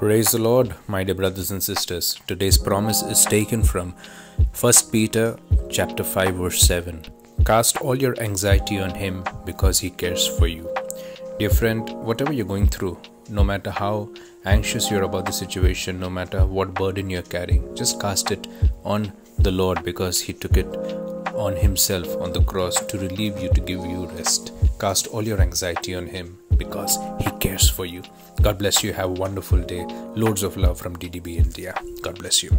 Praise the Lord, my dear brothers and sisters. Today's promise is taken from 1 Peter chapter 5 verse 7. Cast all your anxiety on him because he cares for you. Dear friend, whatever you're going through, no matter how anxious you're about the situation, no matter what burden you're carrying, just cast it on the Lord because he took it on himself on the cross to relieve you, to give you rest. Cast all your anxiety on him because he cares for you. God bless you. Have a wonderful day. Loads of love from DDBE India. God bless you.